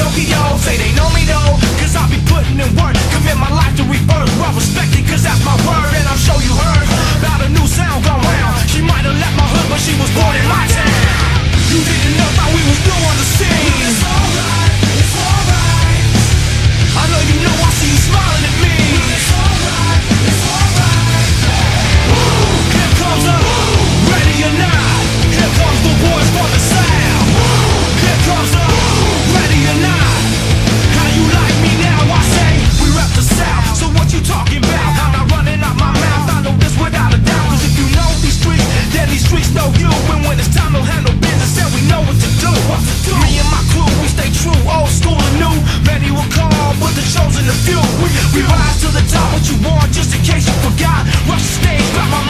Don't be It's all what you want, just in case you forgot. Rush the stage, but my